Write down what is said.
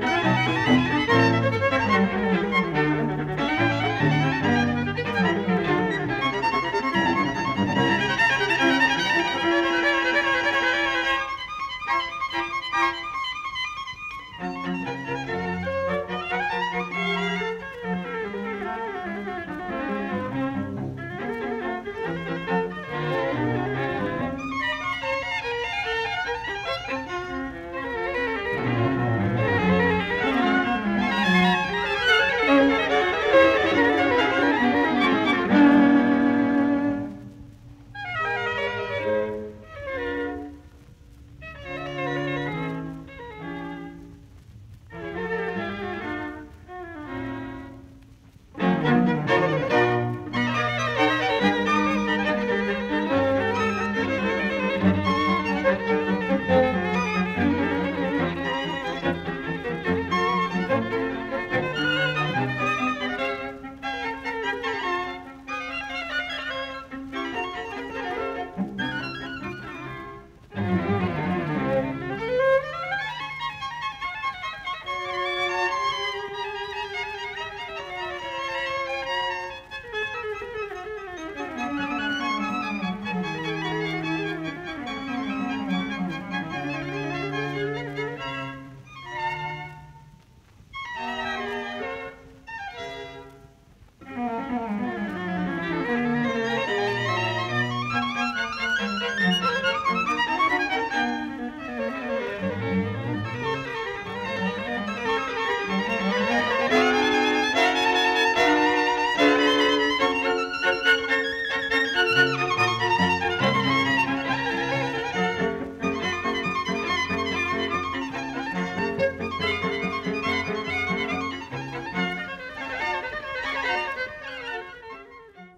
Thank you.